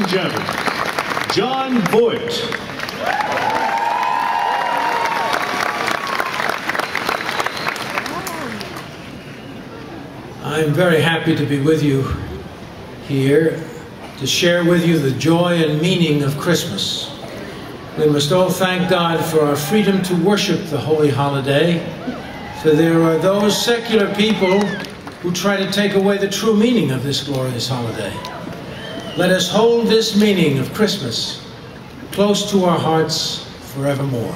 gentlemen, Jon Voight. I'm very happy to be with you here to share with you the joy and meaning of Christmas. We must all thank God for our freedom to worship the holy holiday, for there are those secular people who try to take away the true meaning of this glorious holiday. Let us hold this meaning of Christmas close to our hearts forevermore.